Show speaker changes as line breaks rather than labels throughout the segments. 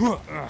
Huh. Uh.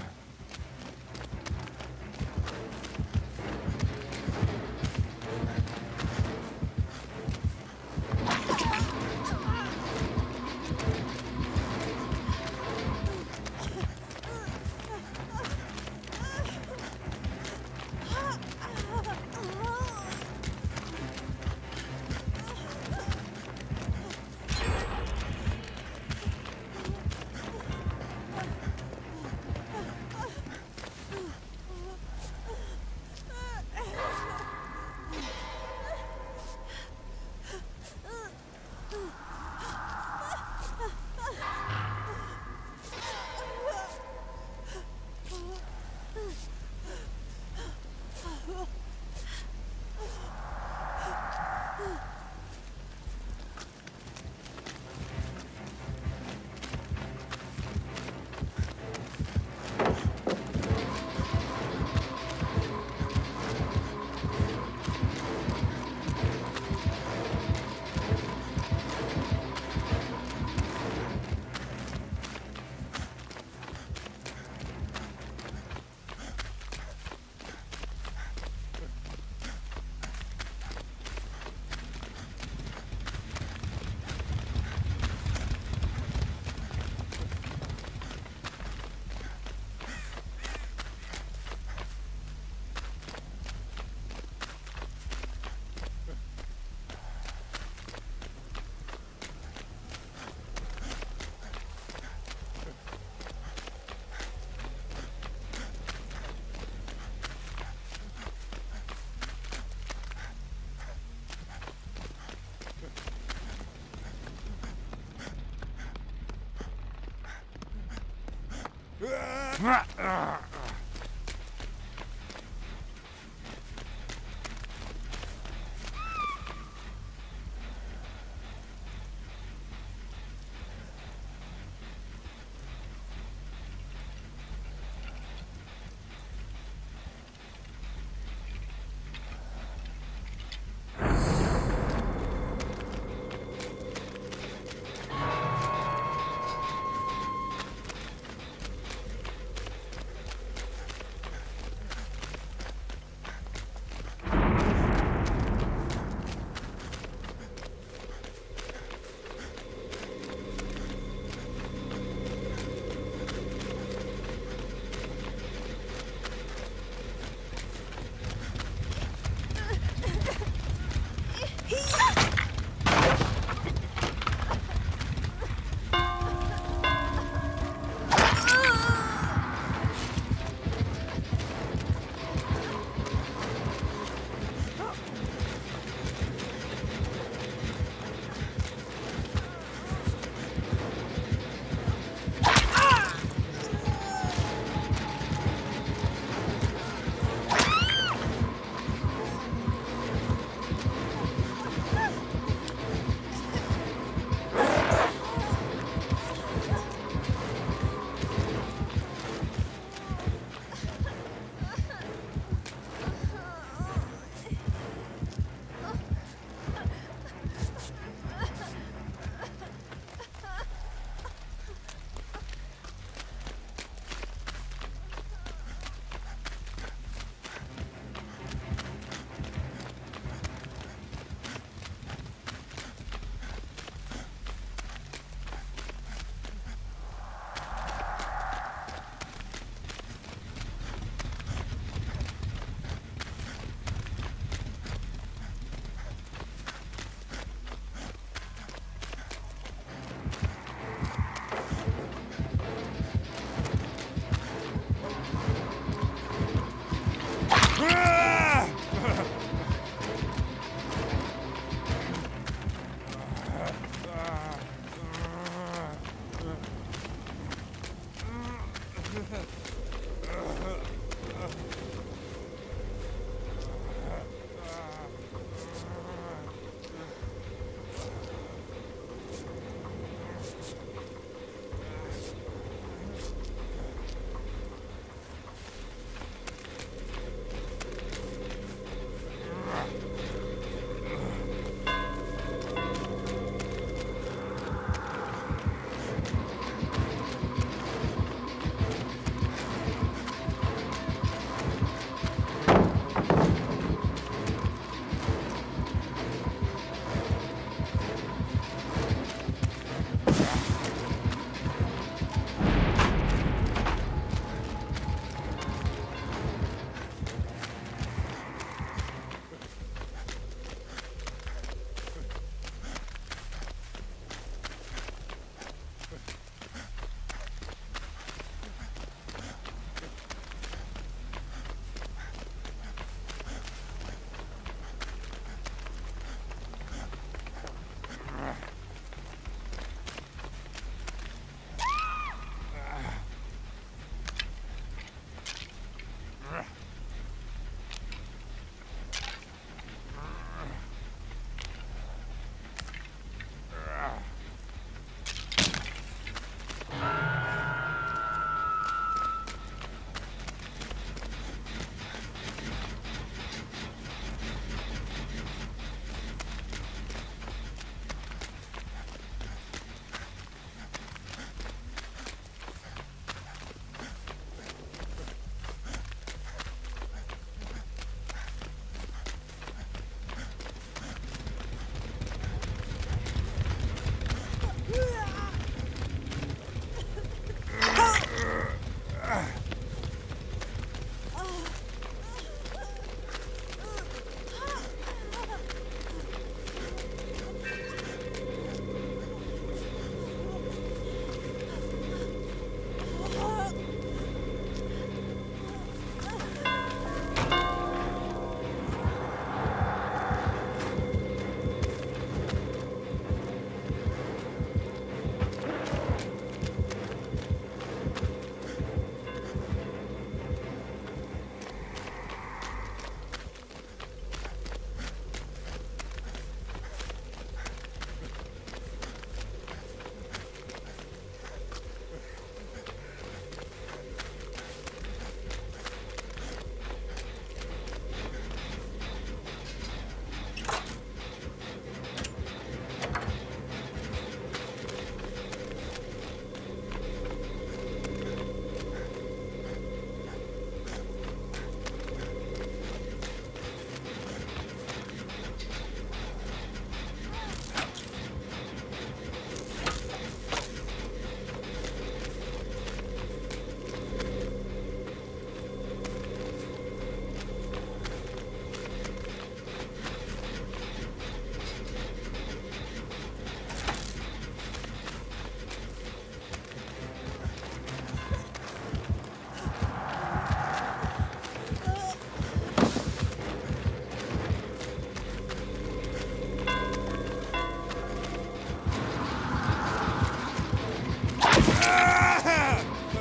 Crap!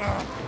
Ugh.